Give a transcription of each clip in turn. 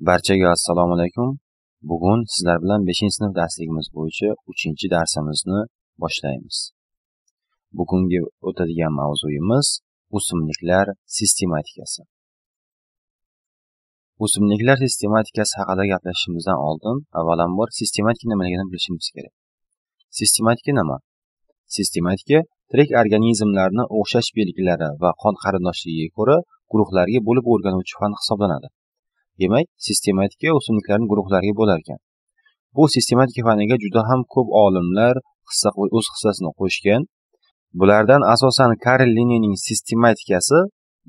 barchaga assalomu alaykum. Bugun sizlar bilan beshinchi sinf darsligimiz bo'yicha uchinchi darsimizni boshlaymiz. Bugungi o'tadigan mavzuyimiz o'simliklar sistematikasi. O'simliklar sistematikasi haqida gaplashishimizdan oldin avvalambor sistematika nimaligini bilishimiz kerak. Sistematika nima? Sistematika tirik organizmlarni o'xshash belgilari va qon qarindoshligiga ko'ra guruhlarga bo'lib o'rganuvchi fan hisoblanadi. Demak sistematika o'simliklarni guruhlariga bo'lar ekan bu sistematika faniga juda ham ko'p olimlar hissa o'z hissasini qo'shgan. Bulardan asosan karl linnening sistematikasi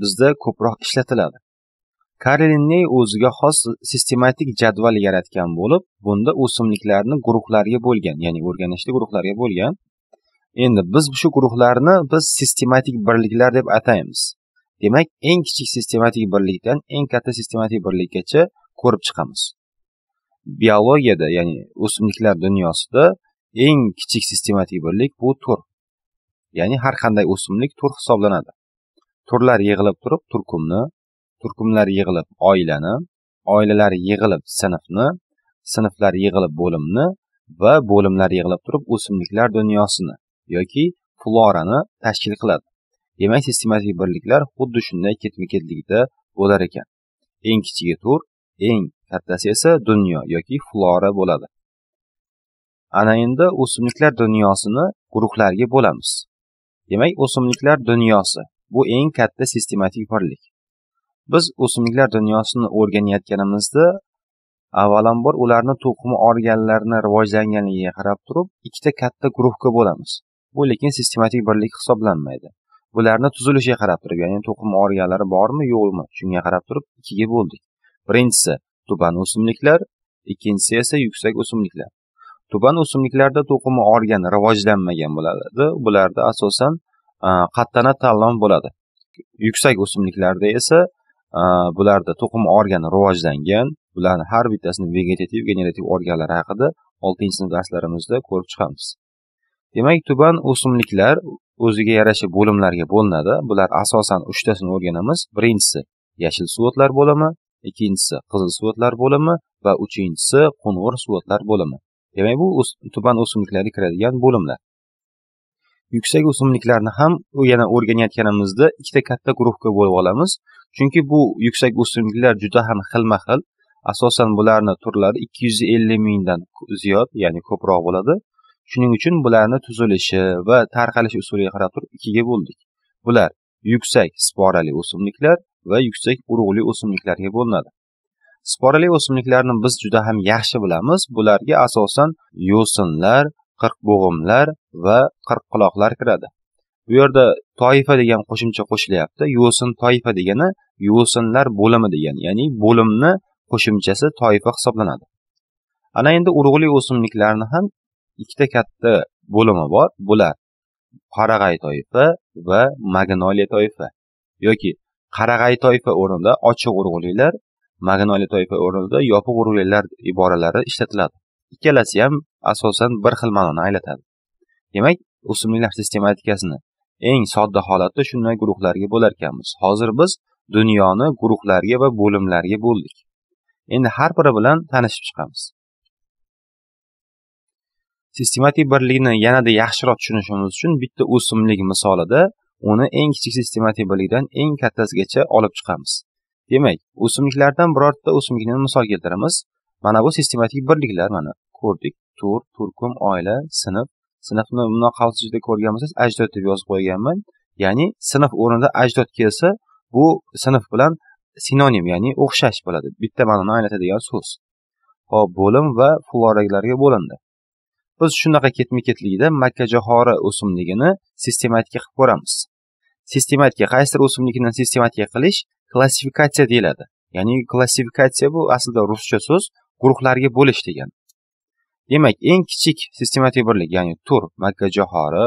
bizda ko'proq ishlatiladi. Karl linne o'ziga xos sistematik jadval yaratgan bo'lib bunda o'simliklarni guruhlariga bo'lgan ya'ni o'rganishli guruhlarga bo'lgan. Endi biz shu guruhlarni biz sistematik birliklar deb ataymiz. Demak eng kichik sistematik birlikdan eng katta sistematik birlikkacha ko'rib chiqamiz. Biologiyada ya'ni o'simliklar dunyosida eng kichik sistematik birlik bu tur. Ya'ni har qanday o'simlik tur hisoblanadi. Turlar yig'ilib turib turkumni turkumlar yig'ilib oilani oilalar yig'ilib sinfni sinflar yig'ilib bo'limni va bo'limlar yig'ilib turib o'simliklar dunyosini yoki florani tashkil qiladi. Demak sistematik birliklar xuddi shunday ketma ketlikda bo'lar ekan. Eng kichigi tur eng kattasi esa dunyo yoki flora bo'ladi. Ana endi o'simliklar dunyosini guruhlarga bo'lamiz. Demak o'simliklar dunyosi bu eng katta sistematik birlik. Biz o'simliklar dunyosini o'rganayotganimizda avvalambor ularni to'qimi organlarini rivojlanganligiga qarab turib ikkita katta guruhga bo'lamiz. Bu lekin sistematik birlik hisoblanmaydi. Bularni tuzilishiga qarab turib ya'ni to'qim organlari bormi yo'qmi shunga qarab turib ikkiga bo'ldik. Birinchisi tuban o'simliklar ikkinchisi esa yuksak o'simliklar. Tuban o'simliklarda to'qima organ rivojlanmagan bo'ladi. Bularda asosan qattana tanlov bo'ladi. Yuksak o'simliklarda esa bularda to'qim organ rivojlangan bularni har bittasini vegetativ generativ organlari haqida oltinchi sinf darslarimizda ko'rib chiqamiz. Demak tuban o'simliklar o'ziga yarasha bo'limlarga bo'linadi. Bular asosan uchtasini o'rganamiz. Birinchisi yashil suvo'tlar bo'limi ikkinchisi qizil suvo'tlar bo'limi va uchinchisi qo'ng'ir suvo'tlar bo'limi. Demak bu tuban o'simliklarga kiradigan bo'limlar. Yuksak o'simliklarni ham yana o'rganayotganimizda ikkita katta guruhga bo'lib olamiz. Chunki bu yuksak o'simliklar juda ham xilma xil asosan bularni turlari ikki yuz ellik mingdan ziyod ya'ni ko'proq bo'ladi. Shuning uchun bularni tuzilishi va tarqalish usuliga qarab turib ikkiga bo'ldik. Bular yuksak sporali o'simliklar va yuksak urug'li o'simliklarga bo'linadi. Sporali o'simliklarni biz juda ham yaxshi bilamiz. Bularga asosan yo'sinlar qirqbog'imlar va qirqquloqlar kiradi. Bu yerda toifa degan qo'shimcha qo'shilyapti. Yo'sin toifa degani yo'sinlar bo'limi degani ya'ni bo'limni qo'shimchasi toifa hisoblanadi. Ana endi urug'li o'simliklarni ham ikkita katta bo'limi bor. Bular qarag'ay toifa va magnoliya toifa yoki qarag'ay toifa o'rnida ochiq urug'lilar magnoliya toifa o'rnida yopiq urug'lilar iboralari ishlatiladi. Ikkalasi ham asosan bir xil ma'noni anglatadi demak o'simliklar sistematikasini eng sodda holatda shunday guruhlarga bo'lar ekanmiz. Hozir biz dunyoni guruhlarga va bo'limlarga bo'ldik. Endi har biri bilan tanishib chiqamiz. Sistematik birlikni yanada yaxshiroq tushunishimiz uchun bitta o'simlik misolida uni eng kichik sistematik birlikdan eng kattasigacha olib chiqamiz. Demak o'simliklardan birorta o'simlikni misol keltiramiz. Mana bu sistematik birliklar mana ko'rdik. Tur turkum oila sinf. Sinfni bundoq ichida ko'rgan bo'lsangiz ajdod deb yozib qo'yganman. Ya'ni sinf o'rnida ajdod kelsa bu sinf bilan sinonim ya'ni o'xshash bo'ladi. Bitta ma'noni anglatadigan so'z. Hop bo'lim va floralarga bo'lindi. Biz shunaqa ketma ketlikda makkajo'xori o'simligini sistematika qilib ko'ramiz. Sistematika qaysidir o'simlikni sistematika qilish klassifikatsiya deyiladi. Ya'ni klassifikatsiya bu aslida ruscha so'z guruhlarga bo'lish degani demak eng kichik sistematik birlik ya'ni tur makkajo'xori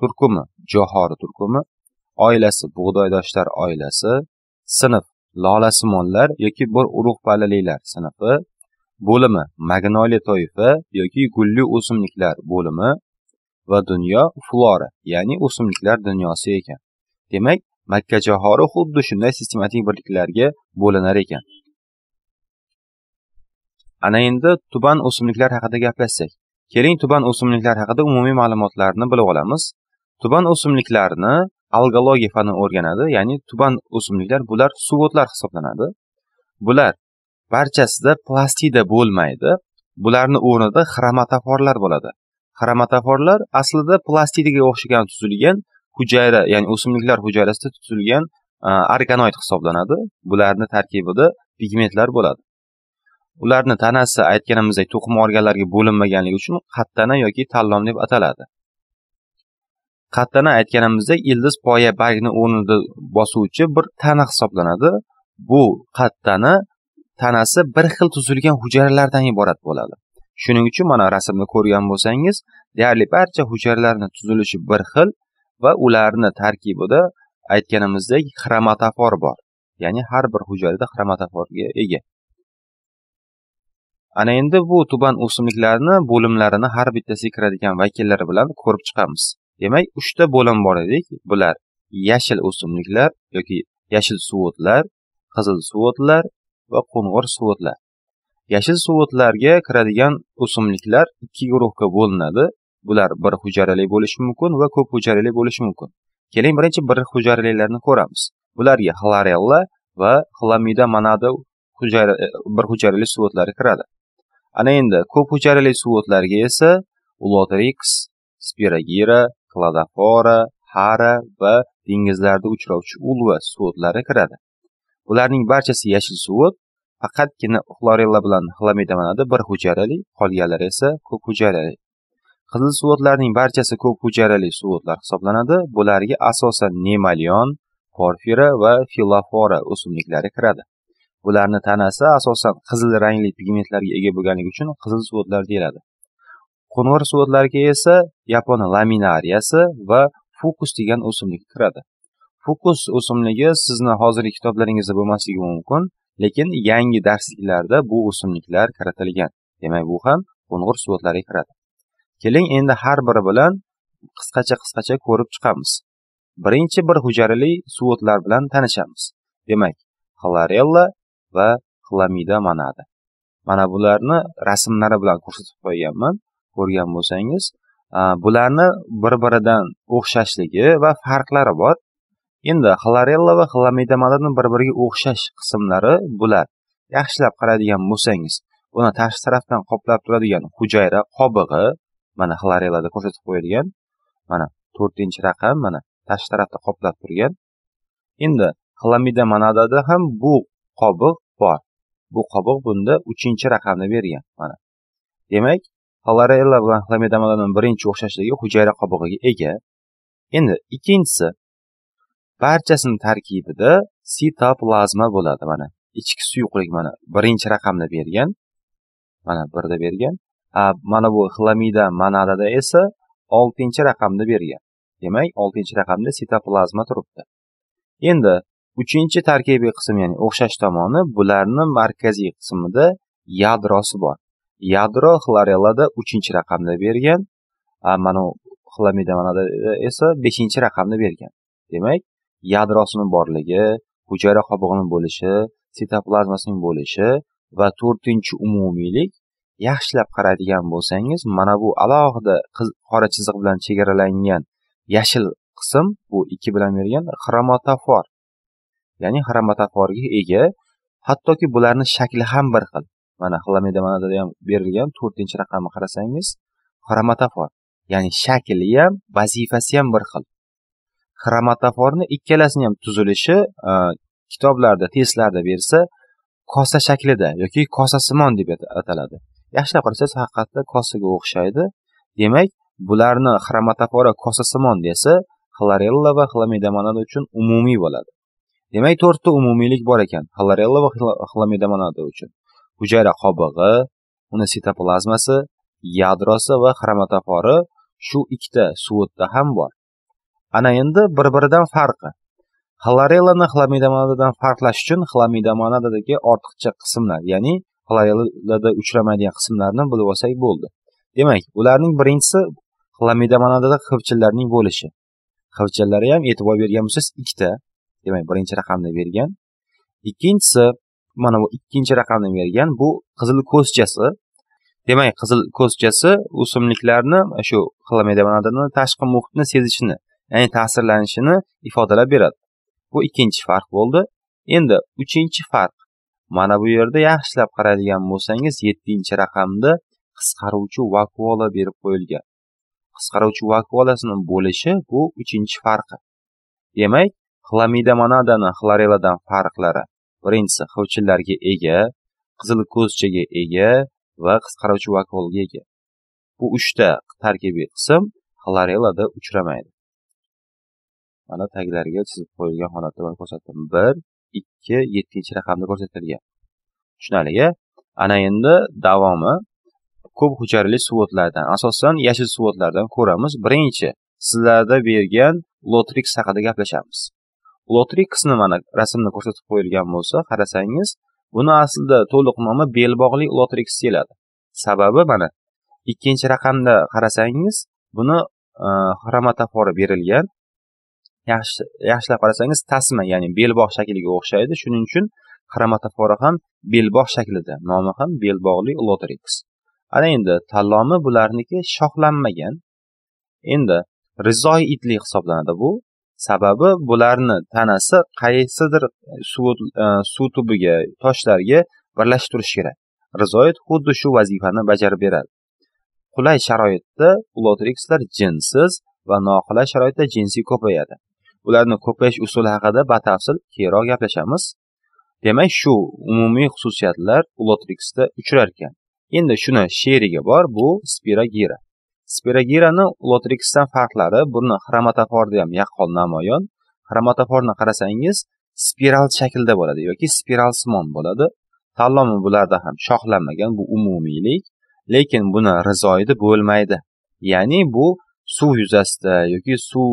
turkumi johori turkumi oilasi bug'doydoshlar oilasi sinf lolasimonlar yoki bir urug' pallalilar sinfi bo'limi magnoliya toifa yoki gulli o'simliklar bo'limi va dunyo flora ya'ni o'simliklar dunyosi ekan. Demak makkajo'xori xuddi shunday sistematik birliklarga bo'linar ekan. Ana endi tuban o'simliklar haqida gaplashsak. Keling tuban o'simliklar haqida umumiy ma'lumotlarni bilib olamiz. Tuban o'simliklarni algologiya fani o'rganadi ya'ni tuban o'simliklar bular suvotlar hisoblanadi. Bular barchasida plastida bo'lmaydi. Bularni o'rnida xromatoforlar bo'ladi. Xromatoforlar aslida plastidaga o'xshagan tuzilgan hujayra ya'ni o'simliklar hujayrasida tuzilgan e, organoid hisoblanadi. Bularni tarkibida pigmentlar bo'ladi. Ularni tanasi aytganimizdek to'qima organlarga bo'linmaganligi uchun qattana yoki tallom deb ataladi. Qattana aytganimizdek ildiz poya bargni o'rnida bosuvchi bir tana hisoblanadi. Bu qattana tanasi bir xil tuzilgan hujayralardan iborat bo'ladi. Shuning uchun mana rasmni ko'rgan bo'lsangiz deyarli barcha hujayralarni tuzilishi bir xil va ularni tarkibida aytganimizdek xromatofor bor. Ya'ni har bir hujayrada xromatoforga ega. Ana endi bu tuban o'simliklarni bo'limlarini har bittasiga kiradigan vakillari bilan ko'rib chiqamiz. Demak uchta bo'lim bor edik. Bular yashil o'simliklar yoki yashil suvotlar qizil suvotlar va qo'ng'ir suvotlar. Yashil suvotlarga kiradigan o'simliklar ikki guruhga bo'linadi. Bular bir hujayrali bo'lishi mumkin va ko'p hujayrali bo'lishi mumkin. Keling birinchi bir hujayralilarni ko'ramiz. Bularga xlorella va xlamida monada bir hujayrali suvotlari kiradi. Ana endi ko'p hujayrali suvo'tlarga esa ulotrix spiragira kladofora hara va dengizlarda uchrovchi ulva suvo'tlari kiradi. Ularning barchasi yashil suvot faqatgina xlorella bilan xlamidamanada bir hujayrali qolganlari esa ko'p hujayrali qizil suvotlarning barchasi ko'p hujayrali suvotlar hisoblanadi bularga asosan nemalion porfira va filofora o'simliklari kiradi. Bularni tanasi asosan qizil rangli pigmentlarga ega bo'lganligi uchun qizil suvotlar deyiladi. Qo'ng'ir suvotlarga esa yapon laminariyasi va fukus degan o'simlik kiradi. Fokus o'simligi sizni hozirgi kitoblaringizda bo'lmasligi mumkin lekin yangi darsliklarda bu o'simliklar kiritilgan demak bu ham qo'ng'ir suvotlarga kiradi. Keling endi har biri bilan qisqacha qisqacha ko'rib chiqamiz. Birinchi bir hujayrali suvotlar bilan tanishamiz. Demak xlorella va xlamida monada mana bularni rasmlari bilan ko'rsatib qo'yganman. Ko'rgan bo'lsangiz bularni bir biridan o'xshashligi va farqlari bor. Endi xlorella va xlamida bir biriga o'xshash qismlari bular. Yaxshilab qaraydigan bo'lsangiz uni tashqi tarafdan qoplab turadigan hujayra qobig'i mana xlorellada ko'rsatib qo'yilgan mana to'rtinchi raqam mana tashqi tarafda qoplab turgan. Endi xlamida ham bu qobiq bor. Bu qobiq bunda uchinchi raqamni bergan mana. Demak xlorella bilan xlamida birinchi o'xshashligi hujayra qobig'iga ega. Endi ikkinchisi barchasini tarkibida sitoplazma bo'ladi. Mana ichki suyuqlik mana birinchi raqamda bergan. Mana birda bergan. Mana bu xlamida manadada esa oltinchi raqamda bergan. Demak oltinchi raqamda sitoplazma turibdi. Endi uchinchi tarkibiy qism ya'ni o'xshash tomoni bularni markaziy qismida yadrosi bor. Yadro xlorellada uchinchi raqamda bergan. Mana xlamida manada esa beshinchi raqamda bergan. Demak yadrosini borligi hujayra qobig'ini bo'lishi sitoplazmasining bo'lishi va to'rtinchi umumiylik yaxshilab qaraydigan bo'lsangiz mana bu alohida qora chiziq bilan chegaralangan yashil qism bu ikki bilan bergan xromatofor ya'ni xromatoforga ega hattoki bularni shakli ham bir xil. Mana xlamidamanada ham berilgan to'rtinchi raqamni qarasangiz xromatofor ya'ni shakli ham vazifasi ham bir xil. Xromatoforni ikkalasini ham tuzilishi e, kitoblarda testlarda bersa kosa shaklida yoki kosasimon deb ataladi. Yaxshilab qarasangiz haqiqatda kosaga o'xshaydi. Demak bularni xromatofora kosasimon desa xlorella va xlamidamonada uchun umumiy bo'ladi. Demak to'rtta umumiylik bor ekan xlorella va xlamidamonada uchun. Hujayra qobig'i uni sitoplazmasi yadrosi va xromatofori shu ikkita suvotda ham bor. Ana endi bir biridan farqi. Xlorellani xlamidamonadan farqlash uchun xlamidamonadagi ortiqcha qismlar ya'ni xlorellada uchramaydigan qismlarni bilib olsak bo'ldi. Demak ularning birinchisi xlamidamonadada xivchillarning bo'lishi. Xivchillari ham e'tibor bergan bo'lsangiz ikkita. Demak birinchi raqamni bergan. Ikkinchisi mana bu ikkinchi raqamni bergan bu qizil ko'zchasi demak qizil ko'zchasi o'simliklarni shu xlomediamonadani tashqi muhitni sezishini ya'ni ta'sirlanishini ifodalab beradi. Bu ikkinchi farq bo'ldi. Endi uchinchi farq. Mana bu yerda yaxshilab qaraydigan bo'lsangiz yettinchi raqamda qisqaruvchi vakuola berib qo'yilgan. Qisqaruvchi vakuolasini bo'lishi bu uchinchi farqi. Demak xlamida monadani xloreladan farqlari. Birinchisi xivchillarga ega qizil ko'zchaga ega va qisqaruvchi vakuolga ega. Bu uchta tarkibiy qism xlorelada uchramaydi. Mana taglariga chizib qo'yilgan holatda mana ko'rsatdim. Bir ikki yettinchi raqamda ko'rsatilgan. Tushunarli ana endi davomi ko'p hujarali svodlardan asosan yashil svodlardan ko'ramiz. Birinchi sizlarda bergan lotrix haqida gaplashamiz. Lotrixni mana rasmda ko'rsatib qo'yilgan bo'lsa qarasangiz buni aslida to'liq nomi belbog'li lotrix deyiladi sababi mana ikkinchi raqamda qarasangiz buni e, xromatofori berilgan yaxshi yaxshilab qarasangiz tasma ya'ni belbog' shakliga o'xshaydi. Shuning uchun xromatofora ham belbog' shaklida nomi ham belbog'li lotrix. Ana endi tanlomi bularniki shoxlanmagan. Endi rizoy itli hisoblanadi bu. Sababi bularni tanasi qaysidir suv e, suv tubiga toshlarga birlashtirish kerak. Rizoid xuddi shu vazifani bajarib beradi. Qulay sharoitda lotrixlar jinsiz va noqulay sharoitda jinsiy ko'payadi. Ularni ko'payish usuli haqida batafsil keyinroq gaplashamiz. Demak shu umumiy xususiyatlar lotrixda uchrar ekan endi shuni sherigi bor bu spiragira. Spiragirani lotrixdan farqlari buni xromatoforda ham yaqqol namoyon. Xromatoforni qarasangiz spiral shaklda bo'ladi yoki spiralsimon bo'ladi. Tanlomi bularda ham shoxlanmagan bu umumiylik lekin buni rizoidi bo'lmaydi. Ya'ni bu suv yuzasida yoki suv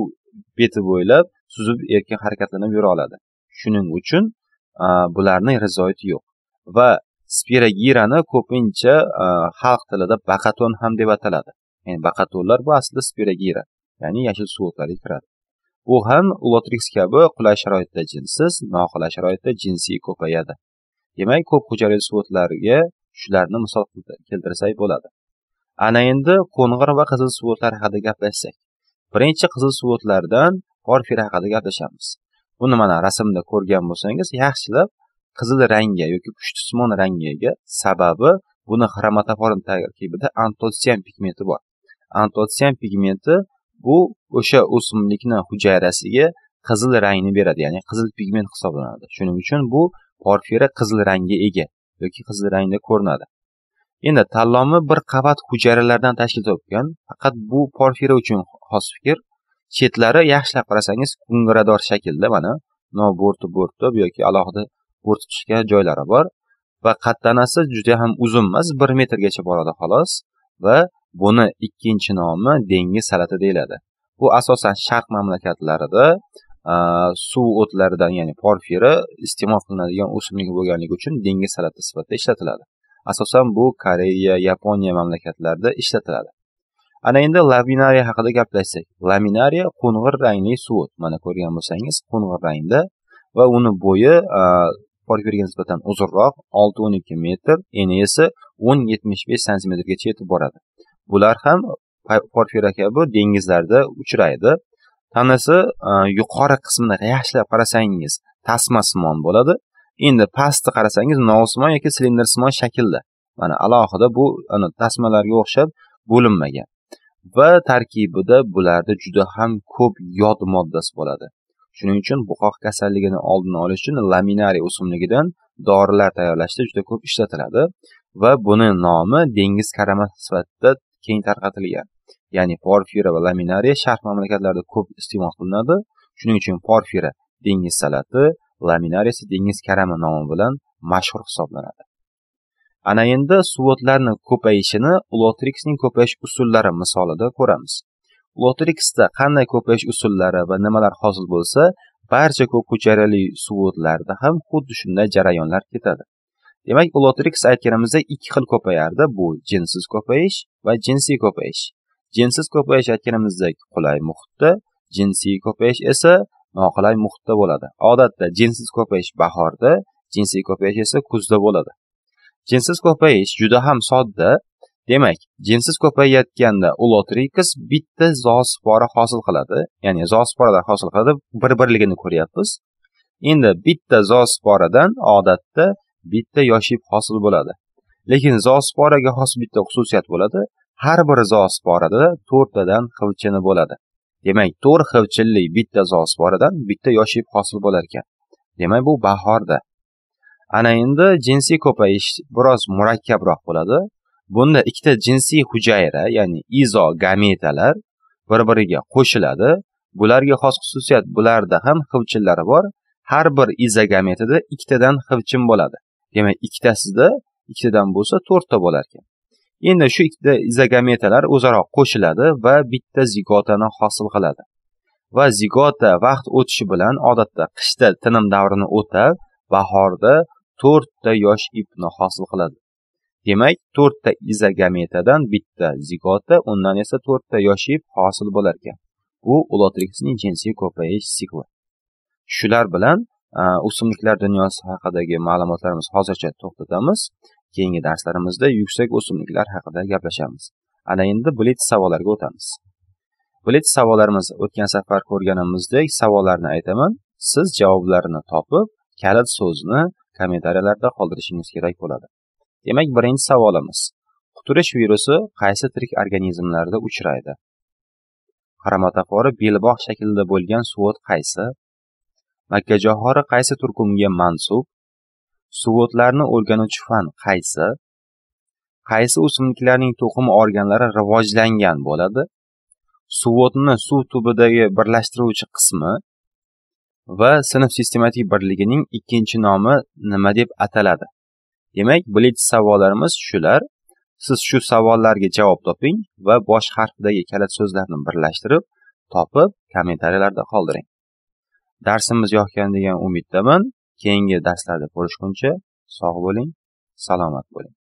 beti bo'ylab suzib erkin harakatlanib yura oladi. Shuning uchun bularni rizoyati yo'q. Va spiragirani ko'pincha xalq tilida baqaton ham deb ataladi. Ya'ni baqatonlar bu aslida spiragira ya'ni yashil suvotlarga kiradi. Bu ham lotrix kabi qulay sharoitda jinsiz noqulay sharoitda jinsiy ko'payadi. Demak ko'p hujayli suvotlarga shularni misol keltirsak bo'ladi. Ana endi qo'ng'ir va qizil suvotlar haqida gaplashsak. Birinchi qizil suvotlardan porfir haqida gaplashamiz. Buni mana rasmda ko'rgan bo'lsangiz yaxshilab qizil rangga yoki pushtisimon rangiga sababi buni xromatofor tarkibida antotsian pigmenti bor. Antotsian pigmenti bu o'sha o'simlikni hujayrasiga qizil rangni beradi ya'ni qizil pigment hisoblanadi. Shuning uchun bu porfira qizil rangga ega yoki qizil rangda ko'rinadi. Endi tanlomi bir qavat hujayralardan tashkil topgan faqat bu porfira uchun xos fikr chetlari yaxshilab qarasangiz kungirador shaklda mana no bo'rtib bo'rtib yoki alohida bo'rtib chiqgan joylari bor. Va qattanasi juda ham uzun emas bir metrgacha boradi xolos. Va buni ikkinchi nomi dengiz salati deyiladi. Bu asosan sharq mamlakatlarida suv o'tlaridan ya'ni porfiri iste'mol qilinadigan o'simlik bo'lganligi uchun dengiz salati sifatida ishlatiladi. Asosan bu koreya yaponiya mamlakatlarida ishlatiladi. Ana endi laminariya haqida gaplashsak. Laminariya qo'ng'ir rangli suv mana ko'rgan bo'lsangiz qo'ng'ir rangda va uni bo'yi porfirga nisbatan uzunroq olti o'n ikki metr eni esa o'n yetmish besh santimetrgacha yetib boradi. Bular ham porfira kabi dengizlarda uchraydi. Tanasi yuqori qismini yaxshilab qarasangiz tasmasimon bo'ladi. Endi pastni qarasangiz novsimon yoki silindrsimon shaklda. Mana alohida bu tasmalarga o'xshab bo'linmagan. Va tarkibida bularda juda ham ko'p yod moddasi bo'ladi. Shuning uchun buqoq kasalligini oldini olish uchun laminariy o'simligidan dorilar tayyorlashda juda ko'p ishlatiladi va buni nomi dengiz karamasi sifatida keng tarqatilgan. Ya'ni porfira va laminariya sharq mamlakatlarida ko'p iste'mol qilinadi. Shuning uchun porfira dengiz salati laminariya esa dengiz karami nomi bilan mashhur hisoblanadi. Ana endi suvo'tlarni ko'payishini lotrixning ko'payish usullari misolida ko'ramiz. Lotrixda qanday ko'payish usullari va nimalar hosil bo'lsa barcha ko'p hujayrali suvo'tlarda ham xuddi shunday jarayonlar ketadi. Demak lotrix aytganimizda ikki xil ko'payardi bu jinsiz ko'payish va jinsiy ko'payish. Jinsiz ko'payish aytganimizdek qulay muhitda jinsiy ko'payish esa noqulay muhitda bo'ladi. Odatda jinsiz ko'payish bahorda jinsiy ko'payish esa kuzda bo'ladi. Jinsiz ko'payish juda ham sodda. Demak jinsiz ko'payayotganda ulotrikis bitta zospora hosil qiladi. Ya'ni zosporalar hosil qiladi bir birligini ko'ryapmiz. Endi bitta zosporadan odatda bitta yoshib hosil bo'ladi. Lekin zosporaga xos bitta xususiyat bo'ladi. Har bir zosporada to'rttadan xivchini bo'ladi. Demak to'rt xivchilli bitta zosporadan bitta yoshib hosil bo'lar ekan. Demak bu bahorda. Ana endi jinsiy ko'payish biroz murakkabroq bo'ladi. Bunda ikkita jinsiy hujayra ya'ni izogametalar bir biriga qo'shiladi. Bularga xos xususiyat bularda ham xivchillari bor. Har bir izogametida ikkitadan xivchin bo'ladi. Demak ikkitasida ikkitadan bo'lsa to'rtta bo'lar ekan. Endi shu ikkita izogametalar o'zaro qo'shiladi va bitta zigotani hosil qiladi. Va zigota vaqt o'tishi bilan odatda qishda tinim davrini o'tab bahorda to'rtta yosh ipni hosil qiladi. Demak to'rtta izogametadan bitta zigota undan esa to'rtta yosh ip hosil bo'lar ekan. Bu ulotriksning jinsiy ko'payish sikli. Shular bilan o'simliklar dunyosi haqidagi ma'lumotlarimiz hozircha to'xtatamiz. Keyingi darslarimizda yuksak o'simliklar haqida gaplashamiz. Ana endi blitz savollarga o'tamiz. Blitz savollarimiz o'tgan safar ko'rganimizdek savollarni aytaman. Siz javoblarini topib kalit so'zni kommentariyalarda qoldirishingiz kerak bo'ladi. Demak birinchi savolimiz. Quturish virusi qaysi tirik organizmlarda uchraydi? Xromatofori belbog' shaklida bo'lgan suvot qaysi? Makkajohori qaysi turkumga mansub? Suvotlarni o'rganuvchi fan qaysi? Qaysi o'simliklarning to'qim organlari rivojlangan bo'ladi? Suvotni suv tubidagi birlashtiruvchi qismi va sinf sistematik birligining ikkinchi nomi nima deb ataladi? Demak blitz savollarimiz shular. Siz shu savollarga javob toping va bosh harfidagi kalit so'zlarni birlashtirib topib kommentariyalarda qoldiring. Darsimiz yoqgan degan umiddaman. Keyingi darslarda ko'rishguncha sog' bo'ling salomat bo'ling.